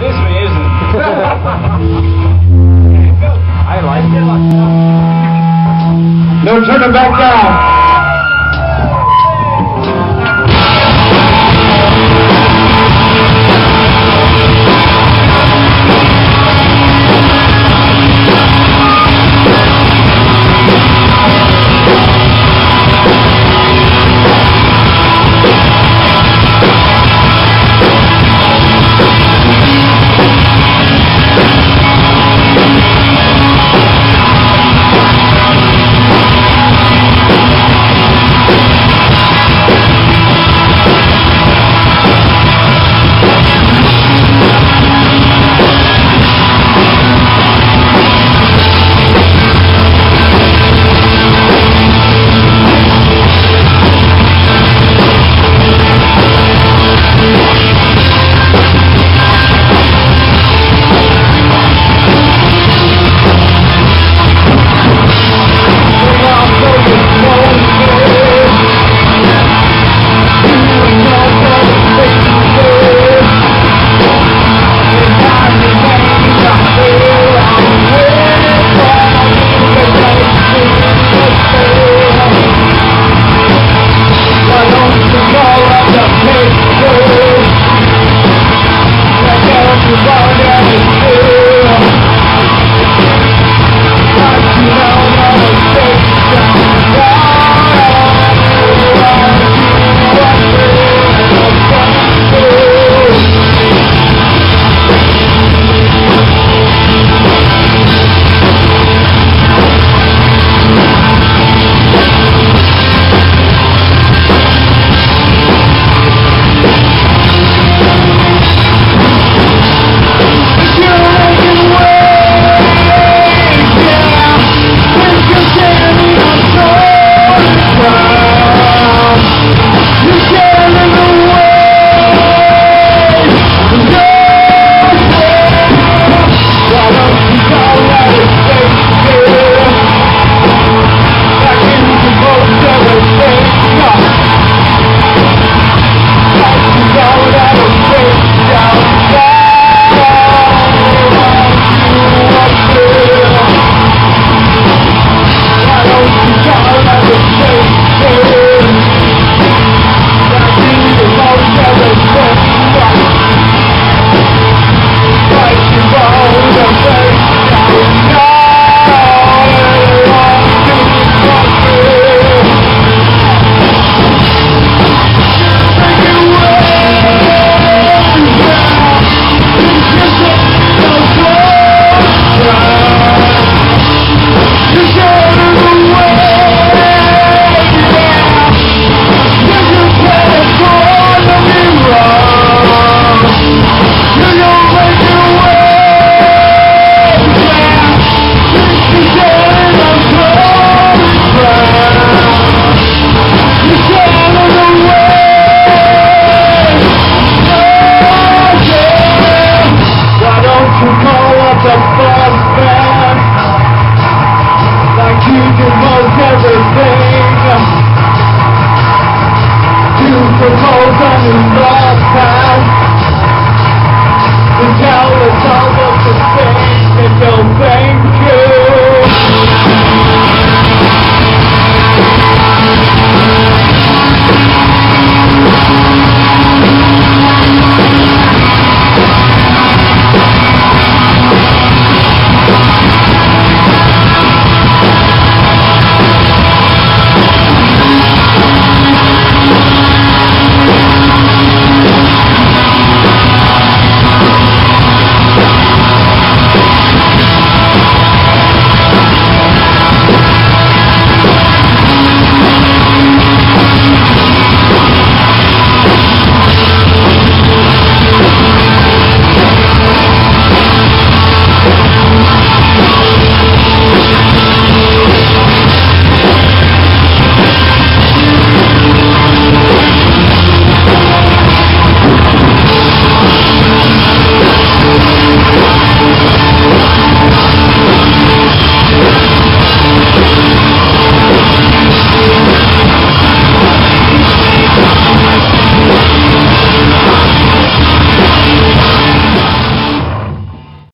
it is me, isn't it? I like it. No turning back down.